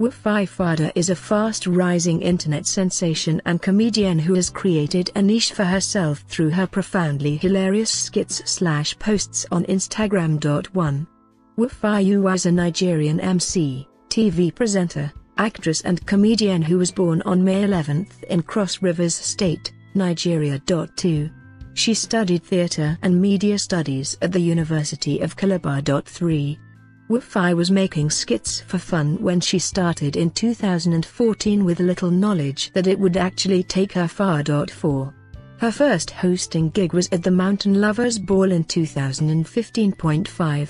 Wofai Fada is a fast-rising internet sensation and comedian who has created a niche for herself through her profoundly hilarious skits slash posts on Instagram. 1. Wofai is a Nigerian MC, TV presenter, actress and comedian who was born on May 11 in Cross Rivers State, Nigeria. 2. She studied theatre and media studies at the University of Calabar. 3. Wofai was making skits for fun when she started in 2014 with little knowledge that it would actually take her far. 4. Her first hosting gig was at the Mountain Lovers Ball in 2015.5.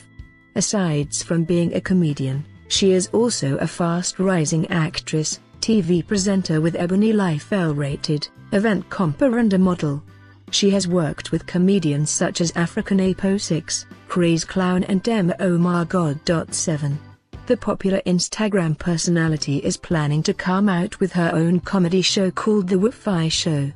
Aside from being a comedian, she is also a fast-rising actress, TV presenter with Ebony Life L-rated, event comper and a model. She has worked with comedians such as African Apo 6, Craze Clown and Dem oh My God. 7. The popular Instagram personality is planning to come out with her own comedy show called The Wofai Show.